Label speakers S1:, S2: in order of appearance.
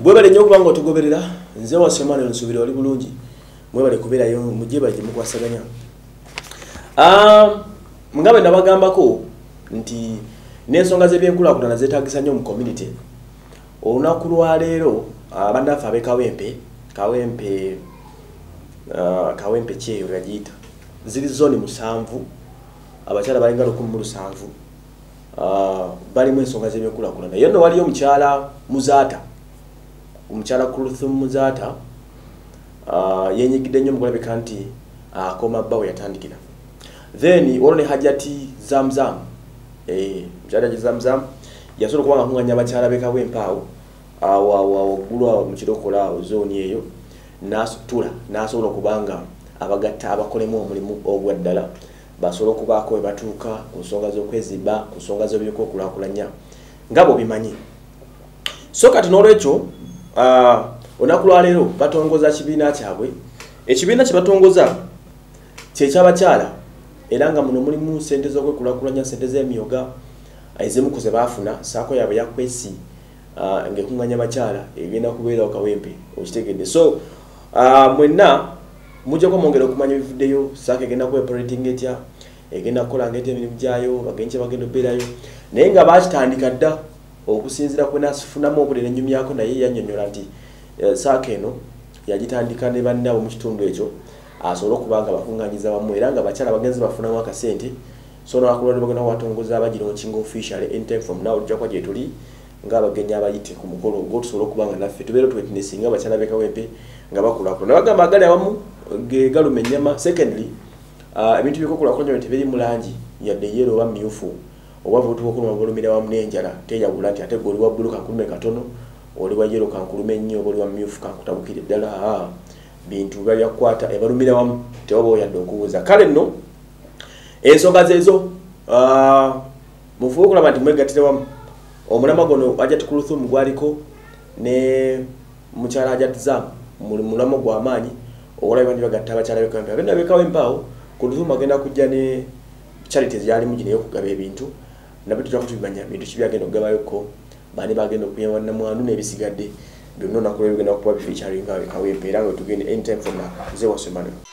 S1: mwebale nnyo okuba nga otugoberera nze wasemane nsuubira oli bulungi mwebale kubeerayo mujje bale gye mukwasaganya nga bwe nabagambako nti n'ensonga z'ebyenkulaakulana zeetagisa nnyo mu community olunaku lwaleero abannaffe ab'e kawempe kawempe ah, kyeyo yagiyita ziri zoni musanvu abakyala balinga lukumi mu lusanvu ah, balimu ensonga z'ebyenkulaakulana. Ye nno waliyo omukyala muzaata omukyala Kulthum Muzaata uh, yenyigidde nnyo mukulabika nti akoma bba we yatandikira. Then olwo ne hajati zamzam eh, mukyala hajati zamzam yasobola okuba nga kuŋŋanya abakyala bekawempaawo awo awo waggulu awo mu kirokola awo zooni eyo nasitula nasobola okuba nga abagatta abakolemu omulimu ogwaddala basobole okubaako we batuuka ku nsonga z'okwezibba ku nsonga z'obyoko okulaakulanya nga bwebimanyi so kati n'olwekyo uh, olunaku lwaleero batongoza kibiina kyabwe. Ekibiina kye batongoza kyekyabakyala era nga muno mulimu sente z'okwekulakulanya sente z'emyoga ezimu ku ze baafuna saako yaabwe yakwesi uh, ngaekuŋŋanya bakyala egenda kubeerawo kawempe okitegedde. So uh, mwenna mujja kuba mwongera okumanya ebivuddeyo saako egenda kuba operating etya egenda kukolanga etya emirimu gyayo bagenyi kye bagenda okubeerayo naye nga bakitandika dda okusinziira kwe nasifunamu obulere enyumyako naye yannyonnyola nti eh, saako eno yagitandika ne bannaabo mu kitundu ekyo asobole okuba nga bakuŋŋanyiza wamu era nga bakyala bagenzi bafunamu akasente so nakulwali bagenda kubatongoza abagironkinga official anytime from now tujja kuba gye tuli ngaabagenyi abayite ku mukolo ogwo tusobole okuba nga naffe tubeere twetinesinga abakyala bekawempe nga bakulakula nabagamba agali awamu ge galuma ennyama secondly ah, ebintu byekukulakulanya tebiri mu langi yadde yero oba myufu oba vutubaokuluma bulumira wamu n'enjala teyawula nti ate gwe oli wa bbulu kankulume katono oli wa yero kankulume ennyo oba oli wa myufu kankutabukire ddala aa bintu biba byakukwata ebalumira wamu tewaba oyadde okubuuza. Kale nno ensonga zeezo mufube okulaba nti mwegattire wamu. Omulama gono ajat kuluthum gwaliko ne mukyala ajatizam mulamo gwamaanyi olaba nti bagatta abakyala bekampe agenda bekawo empaawo kuluthum agenda kujja ne charities yalimu gino eyokugaba ebintu nabyo tujja kutubimanya bintu ki byagenda okugabayoko bani bagenda okuya wannamwandu n'ebisigadde byonna onaku lwe bigenda kuba bifeekyalinga bikawempe era nga tugende anytime from now nze wasemano